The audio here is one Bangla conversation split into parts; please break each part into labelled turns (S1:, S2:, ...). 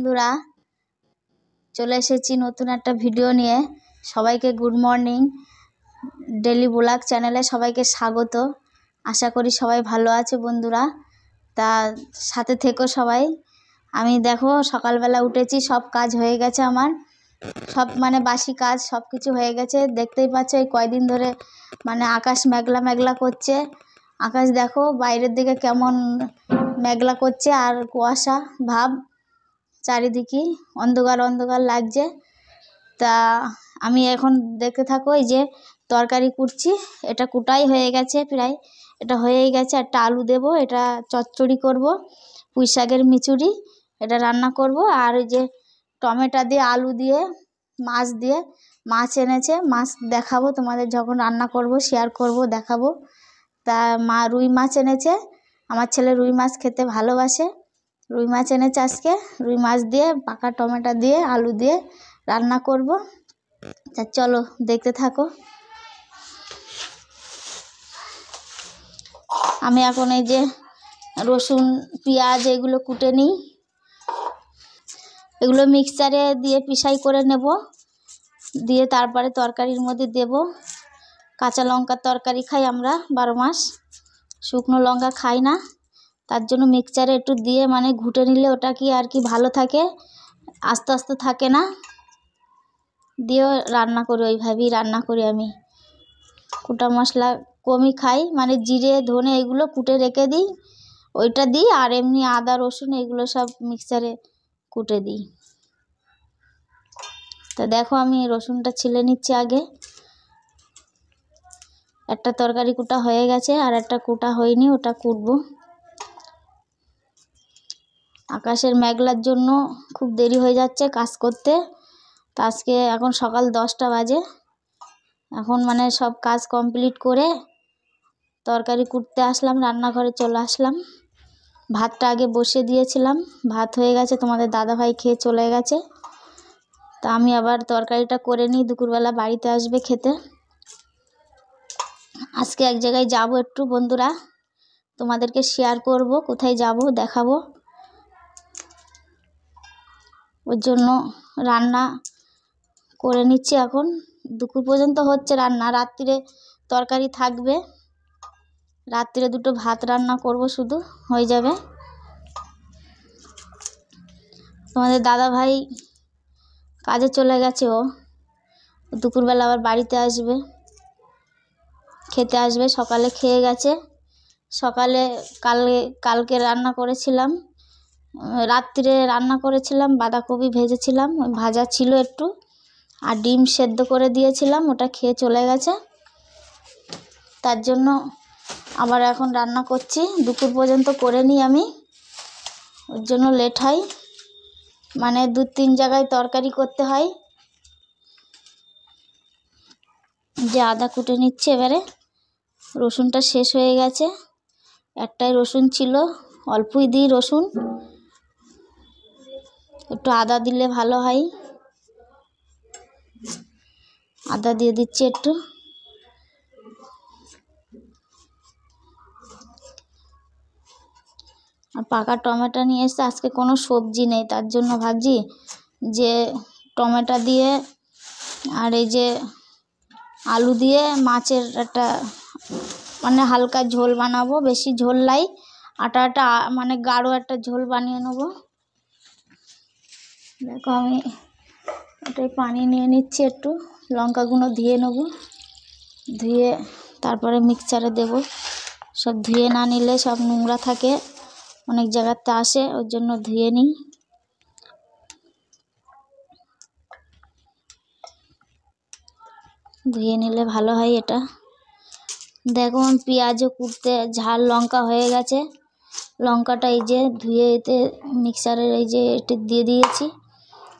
S1: বন্ধুরা, চলে এসেছি নতুন একটা ভিডিও নিয়ে। সবাইকে গুড মর্নিং ডেলি ব্লগ চ্যানেলে সবাইকে স্বাগত। আশা করি সবাই ভালো আছে বন্ধুরা। তা, সাথে থেকো সবাই। আমি দেখো, সকালবেলা উঠেছি, সব কাজ হয়ে গেছে আমার। সব মানে বাসি কাজ, সব কিছু হয়ে গেছে। দেখতেই পাচ্ছ, এই কয়দিন ধরে মানে আকাশ মেঘলা মেঘলা করছে। আকাশ দেখো, বাইরের দিকে কেমন মেঘলা করছে আর কুয়াশা ভাব। চারিদিকে অন্ধকার অন্ধকার লাগছে। তা আমি এখন দেখতে থাকো, এই যে তরকারি কুটছি, এটা কুটাই হয়ে গেছে প্রায়। এটা হয়েই গেছে, একটা আলু দেব, এটা চচ্চড়ি করব, পুঁই শাকের মিচুড়ি এটা রান্না করব। আর ওই যে টমেটো দিয়ে, আলু দিয়ে, মাছ দিয়ে, মাছ এনেছে, মাছ দেখাবো তোমাদের যখন রান্না করব শেয়ার করব, দেখাবো। তা মা রুই মাছ এনেছে, আমার ছেলে রুই মাছ খেতে ভালোবাসে। রুই মাছ এনেছে আজকে। রুই মাছ দিয়ে, পাকা টমেটো দিয়ে, আলু দিয়ে রান্না করব। তা চলো, দেখতে থাকো। আমি এখন এই যে রসুন, পেঁয়াজ এগুলো কুটে নিই। এগুলো মিক্সচারে দিয়ে পিসাই করে নেব। দিয়ে তারপরে তরকারির মধ্যে দেব। কাঁচা লঙ্কার তরকারি খাই আমরা, বারো মাস। শুকনো লঙ্কা খাই না। তার জন্য মিক্সচারে একটু দিয়ে মানে ঘুটে নিলে ওটা কি আর কি ভালো থাকে? আস্তে আস্তে থাকে না? দিয়েও রান্না করি, ওইভাবেই রান্না করি আমি। কুটা মশলা কমই খাই মানে জিরে, ধনে এগুলো কুটে রেখে দিই, ওইটা দিই, আর এমনি আদা, রসুন এগুলো সব মিক্সচারে কুটে দিই। তো দেখো আমি রসুনটা ছিলে নিচ্ছি আগে। একটা তরকারি কুটা হয়ে গেছে, আর একটা কুটা হয়নি, ওটা কুটবো। আকাশের মেঘলার জন্য খুব দেরি হয়ে যাচ্ছে কাজ করতে। তা আজকে এখন সকাল দশটা বাজে। এখন মানে সব কাজ কমপ্লিট করে তরকারি কুটতে আসলাম, রান্নাঘরে চলে আসলাম। ভাতটা আগে বসিয়ে দিয়েছিলাম। ভাত হয়ে গেছে, তোমাদের দাদাভাই খেয়ে চলে গেছে। তা আমি আবার তরকারিটা করে নিই, দুপুরবেলা বাড়িতে আসবে খেতে। আজকে এক জায়গায় যাব একটু বন্ধুরা। তোমাদেরকে শেয়ার করব, কোথায় যাব, দেখাবো। ওর জন্য রান্না করে নিচ্ছি এখন। দুপুর পর্যন্ত হচ্ছে রান্না। রাত্রিরে তরকারি থাকবে। রাত্রিরে দুটো ভাত রান্না করব শুধু, হয়ে যাবে। তোমাদের দাদা ভাই কাজে চলে গেছে ও। দুপুরবেলা আবার বাড়িতে আসবে। খেতে আসবে, সকালে খেয়ে গেছে। সকালে কালে কালকে রান্না করেছিলাম। রাত্রিরে রান্না করেছিলাম, বাঁধাকপি ভেজেছিলাম ভাজা ছিল একটু, আর ডিম সেদ্ধ করে দিয়েছিলাম, ওটা খেয়ে চলে গেছে। তার জন্য আবার এখন রান্না করছি, দুপুর পর্যন্ত করে নিই আমি, ওর জন্য লেট হয়। মানে দু তিন জায়গায় তরকারি করতে হয়। যে আদা কুটে নিচ্ছে এবারে, রসুনটা শেষ হয়ে গেছে। একটাই রসুন ছিল, অল্পই দিই রসুন। একটু আদা দিলে ভালো হয়। আদা দিয়ে দিচ্ছি একটু। আর পাকা টমেটো নিয়ে এসে আজকে কোনো সবজি নেই, তার জন্য ভাবছি যে টমেটো দিয়ে আর এই যে আলু দিয়ে মাছের একটা মানে হালকা ঝোল বানাবো, বেশি ঝোল লাই আটা আটা মানে গাঢ় একটা ঝোল বানিয়ে নেব। দেখো আমি এটাই পানি নিয়ে নিচ্ছি একটু লঙ্কাগুলো ধুয়ে নেব। ধুয়ে তারপরে মিক্সচারে দেব। সব ধুয়ে না নিলে সব নোংরা থাকে, অনেক জায়গাতে আসে, ওর জন্য ধুয়ে নিই। ধুয়ে নিলে ভালো হয় এটা। দেখো পেঁয়াজও কুটতে, ঝাল লঙ্কা হয়ে গেছে। লঙ্কাটা এই যে ধুয়ে এতে মিক্সারের এই যে এটি দিয়ে দিয়েছি।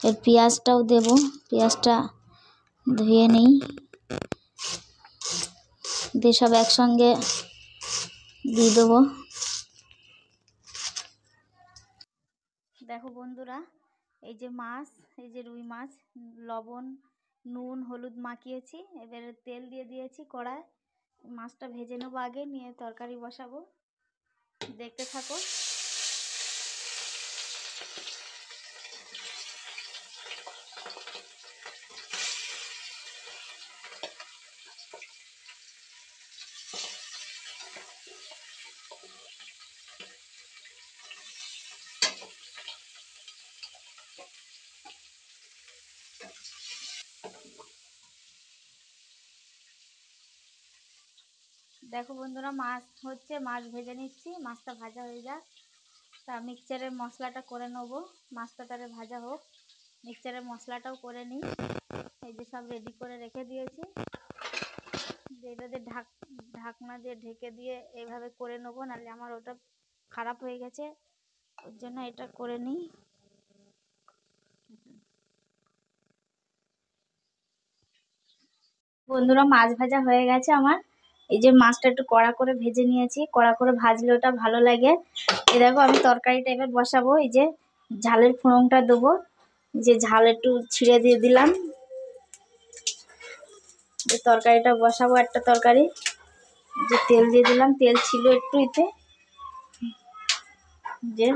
S1: এর পেঁয়াজটাও দেব। পেঁয়াজটা ধুয়ে নিই। দিয়ে সব একসঙ্গে দিয়ে দেবো। দেখো বন্ধুরা, এই যে মাছ, এই যে রুই মাছ, লবণ, নুন, হলুদ মাখিয়েছি। এবারে তেল দিয়ে দিয়েছি কড়ায়। মাছটা ভেজে নেব আগে, নিয়ে তরকারি বসাবো। দেখতে থাকো। দেখো বন্ধুরা, মাছ হচ্ছে, মাছ ভেজে নিচ্ছি, মাছটা ভাজা হয়ে যাক। তা মিক্সচারের মশলাটা করে নেব মাছটা তারে ভাজা হোক। মিক্সচারের মশলাটাও করে নিই। এই যে সব রেডি করে রেখে দিয়েছি। এটা দিয়ে ঢাক, ঢাকনা দিয়ে ঢেকে দিয়ে এইভাবে করে নেব, নাহলে আমার ওটা খারাপ হয়ে গেছে। ওর জন্য এটা করে নিই। বন্ধুরা, মাছ ভাজা হয়ে গেছে আমার। এই যে মাছটা একটু কড়া করে ভেজে নিয়েছি, কড়া করে ভাজলে ওটা ভালো লাগে। এ দেখো আমি তরকারিটা এবার বসাবো, এই যে ঝালের ফোড়নটা দেবো। যে ঝাল একটু ছিঁড়ে দিয়ে দিলাম। যে তরকারিটা বসাবো একটা তরকারি। যে তেল দিয়ে দিলাম, তেল ছিল একটু এতে। যে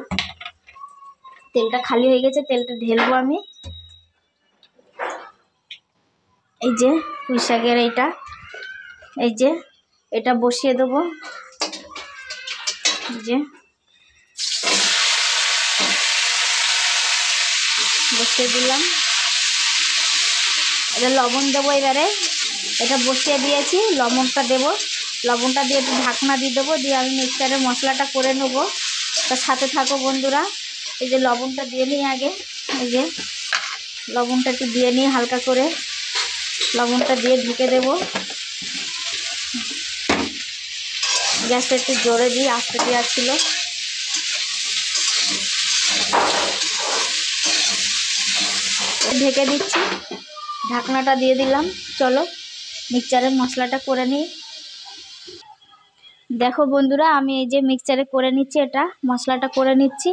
S1: তেলটা খালি হয়ে গেছে, তেলটা ঢেলবো আমি। এই যে পুঁই শাকের এইটা। এই যে এটা বসিয়ে দেবো। যে। বসিয়ে দিলাম। এটা লবণ দেবো এবারে। এটা বসিয়ে দিয়েছি, লবণটা দেবো। লবণটা দিয়ে একটু ঢাকনা দিয়ে দেবো, দিয়ে আমি মিক্সচারের মশলাটা করে নেব। তার সাথে থাকো বন্ধুরা, এই যে লবণটা দিয়ে নিই আগে। এই যে লবণটা একটু দিয়ে নিই হালকা করে। লবণটা দিয়ে ঢেকে দেব। গ্যাসটা একটু জোরে দিই, আস্তে দেওয়া ছিল। ঢেকে দিচ্ছি, ঢাকনাটা দিয়ে দিলাম। চলো মিক্সচারের মশলাটা করে নিই। দেখো বন্ধুরা, আমি এই যে মিক্সচারে করে নিচ্ছি এটা, মশলাটা করে নিচ্ছি।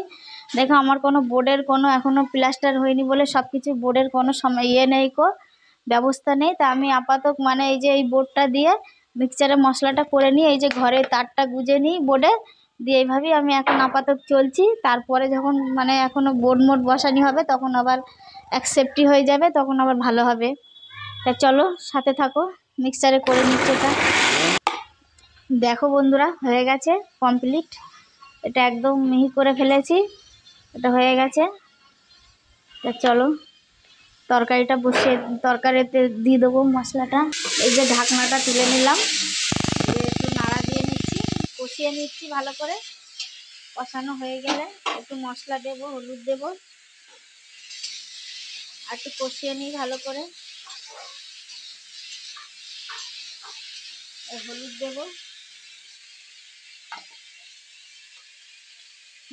S1: দেখো, আমার কোনো বোর্ডের কোনো এখনও প্লাস্টার হয়নি বলে সব কিছু বোর্ডের কোনো সময় ইয়ে নেই কো ব্যবস্থা নেই। তা আমি আপাতত মানে এই যে এই বোর্ডটা দিয়ে মিক্সচারে মশলাটা করে নিই এই যে ঘরে তারটা গুজে নিই বোর্ডে, দিয়ে এইভাবেই আমি এখন আপাতত চলছি। তারপরে যখন মানে এখনও বোর্ড মোট বসানি হবে, তখন আবার এক সেফটি হয়ে যাবে, তখন আবার ভালো হবে। তা চলো, সাথে থাকো, মিক্সচারে করে নিচ্ছে এটা। দেখো বন্ধুরা, হয়ে গেছে কমপ্লিট এটা একদম মিহি করে ফেলেছি, এটা হয়ে গেছে। তা চলো। তরকারিটা বসিয়ে, তরকারিতে দিয়ে দেবো মশলাটা। এই যে ঢাকনাটা তুলে নিলাম। একটু নাড়া দিয়ে নিচ্ছি, কষিয়ে নিচ্ছি ভালো করে। কষানো হয়ে গেলে একটু মশলা দেবো, হলুদ দেবো। আর একটু কষিয়ে নিই ভালো করে। হলুদ দেবো।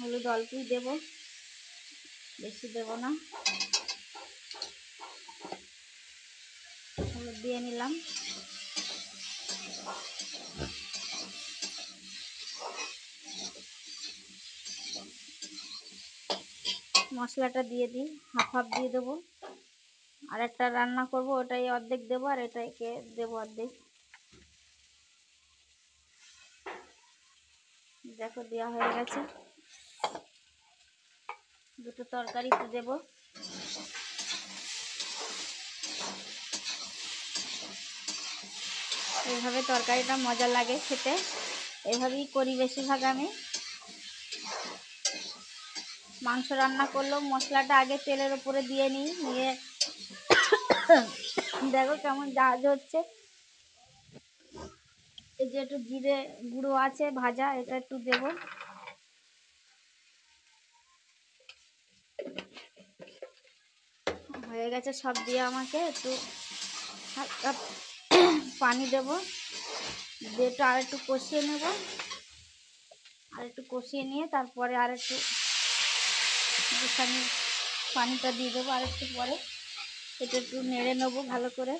S1: হলুদ অল্পই দেবো। বেশি দেবো না। হলুদ দিয়ে নিলাম। মশলাটা দিয়ে দিই, হাফ হাফ দিয়ে দেবো। আর একটা রান্না করব, ওটাই অর্ধেক দেবো আর এটাকে দেবো অর্ধেক। দেখো, দেওয়া হয়ে গেছে। দুটো তরকারিতে দেবো। এইভাবে তরকারিটা মজা লাগে খেতে। এইভাবেই করি বেশিরভাগ আমি। মাংস রান্না করলেও মশলাটা আগে তেলের উপরে দিয়ে নিই, নিয়ে দেখো কেমন জাহাজ হচ্ছে। এই যে একটু জিরে গুঁড়ো আছে, ভাজা, এটা একটু দেব। হয়ে গেছে সব দিয়ে আমাকে একটু হালকা পানি দেব। দিয়ে একটু আর একটু কষিয়ে নেব। আর একটু কষিয়ে নিয়ে তারপরে আর একটু যেখানে পানিটা দিয়ে দেবো আর একটু পরে। এটা একটু নেড়ে নেব ভালো করে।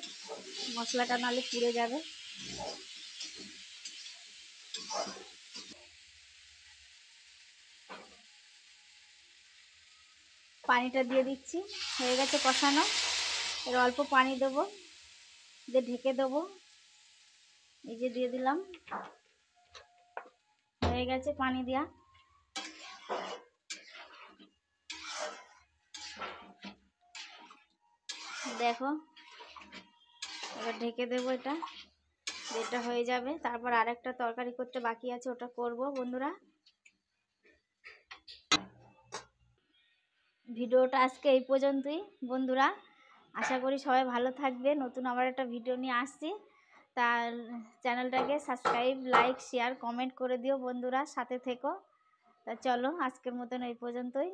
S1: মশলাটা নালে পুড়ে যাবে। পানিটা দিয়ে দিচ্ছি। হয়ে গেছে কষানো। এর অল্প পানি দেবো। দিয়ে ঢেকে দেবো। এই যে দিয়ে দিলাম। হয়ে গেছে পানি দেওয়া দেখো, এবার ঢেকে দেবো এটা। এটা হয়ে যাবে। তারপর আরেকটা তরকারি করতে বাকি আছে, ওটা করব। বন্ধুরা, ভিডিওটা আজকে এই পর্যন্তই। বন্ধুরা, আশা করি সবাই ভালো থাকবে নতুন আবার একটা ভিডিও নিয়ে আসছি। তার চ্যানেলটাকে সাবস্ক্রাইব, লাইক, শেয়ার, কমেন্ট করে দিও বন্ধুরা, সাথে থেকো। তা চলো, আজকের মতন এই পর্যন্তই।